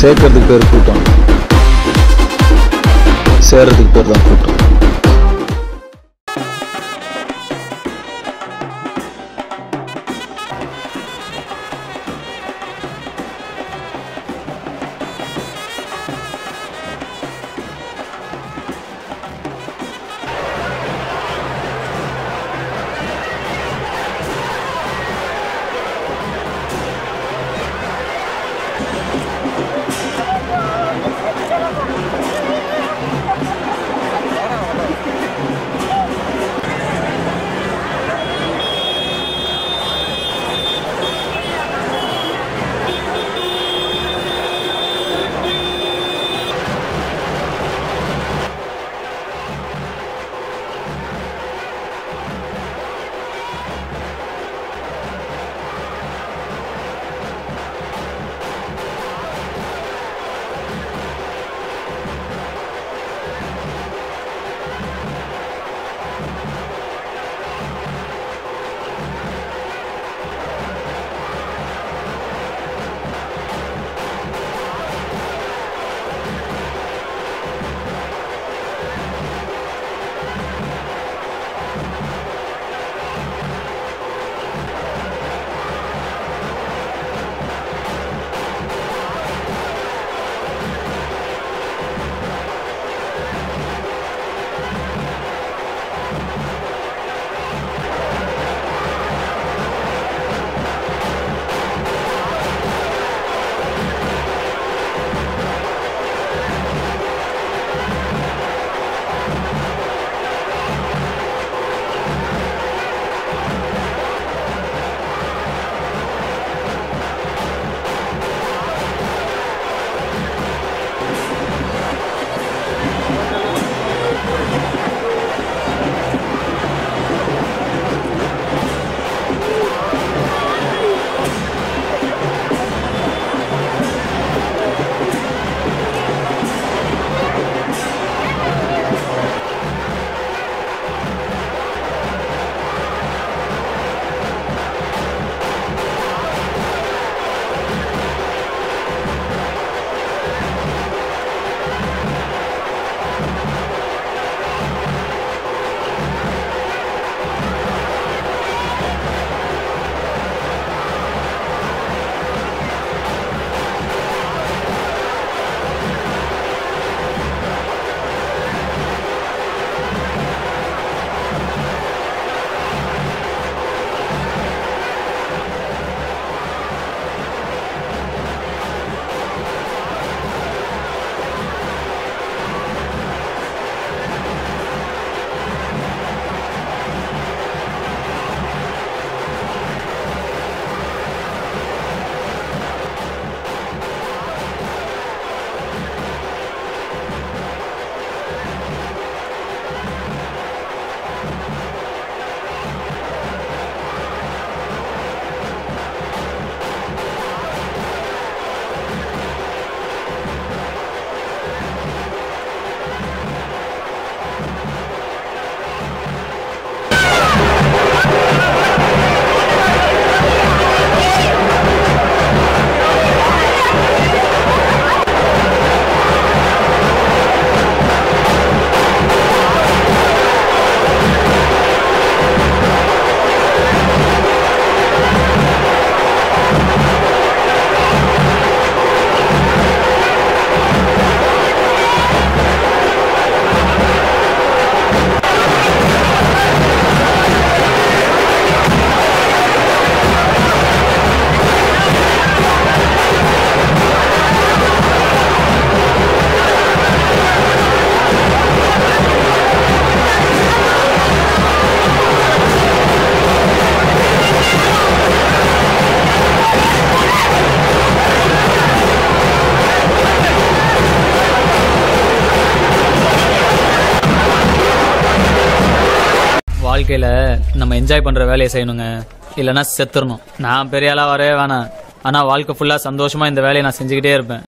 சேர்க்கறதுக்கு பேர் கூட்டம். சேர்றதுக்கு பேர் தான் கூட்டம். வாழ்க்கையில நம்ம என்ஜாய் பண்ற வேலையை செய்யணுங்க. இல்லைன்னா செத்துடணும் நான் பெரிய ஆளா வரவே வேணாம். ஆனா வாழ்க்கை ஃபுல்லா சந்தோஷமா இந்த வேலையை நான் செஞ்சுக்கிட்டே இருப்பேன்.